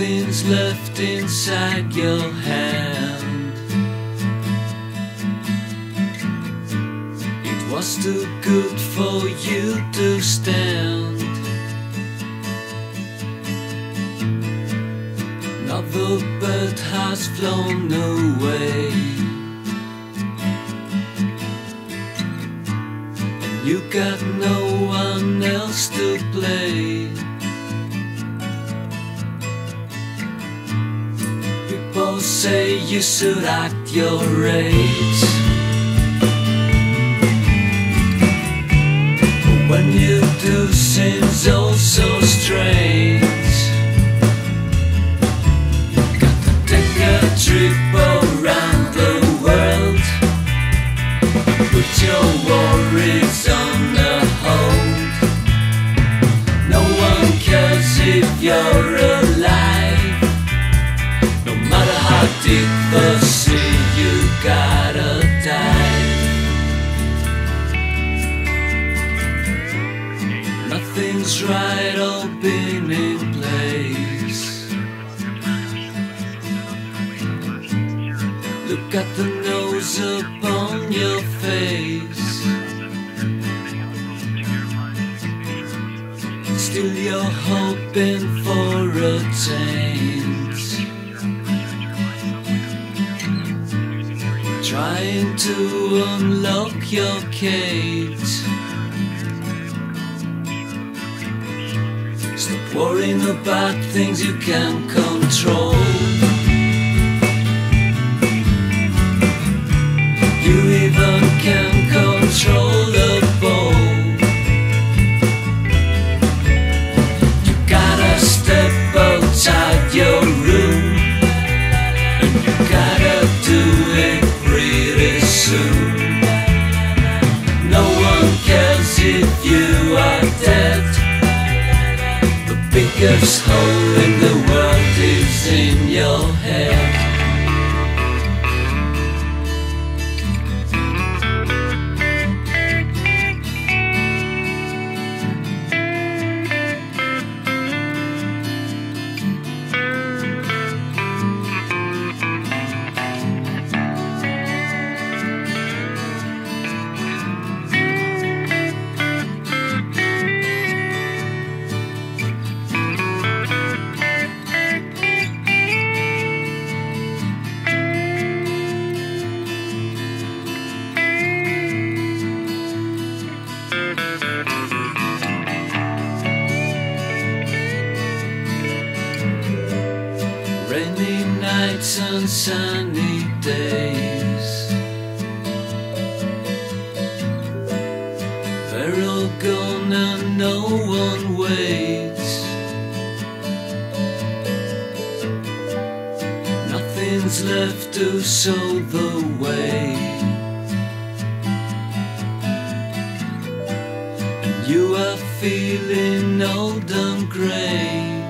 Nothing's left inside your hand. It was too good for you to stand. Another bird has flown away. And you got no one else to play. Say you should act your age. When you do seems oh so strange. Got to take a trip around the world. Put your worries on the hold. No one cares if you're Nothing's right, been in place. Look at the nose upon your face. Still, you're hoping for a change. Trying to unlock your cage. Stop worrying about things you can't control. Biggest hole in the world is in your head. Rainy nights and sunny days. They're all gone and no one waits. Nothing's left to show the way. You are feeling old and grey.